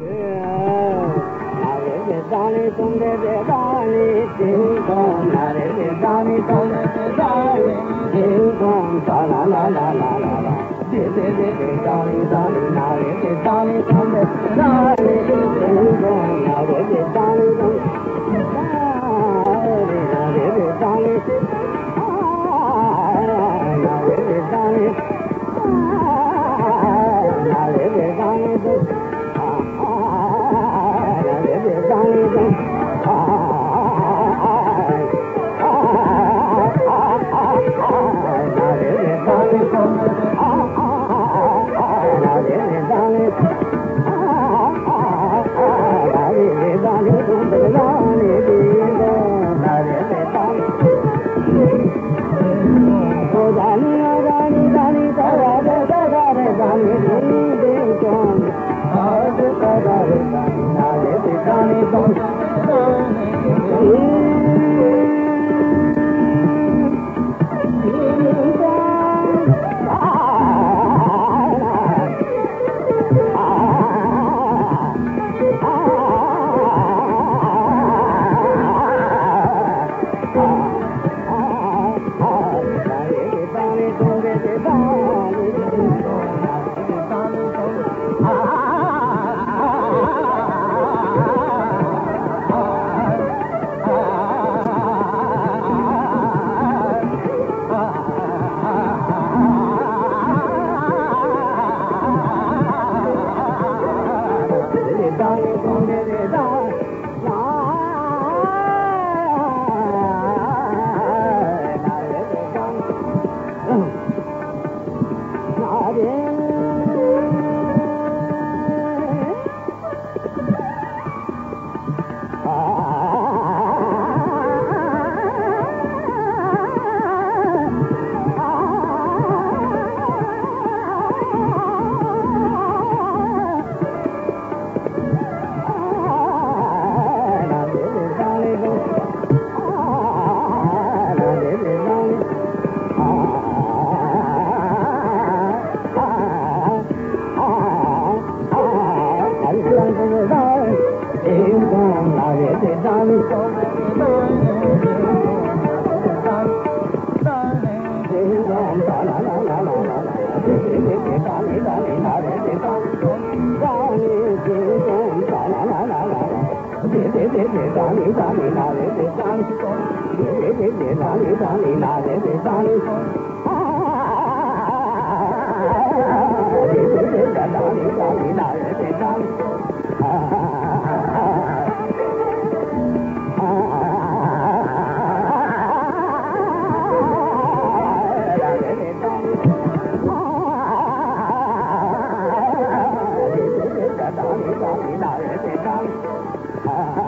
नारे तारे दे त नारे देरि नारे दे ने त Thank you. Ha ha ha! có nghĩ đời để tiền đâu à.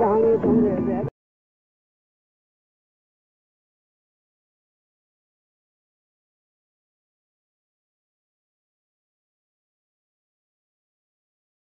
张后就从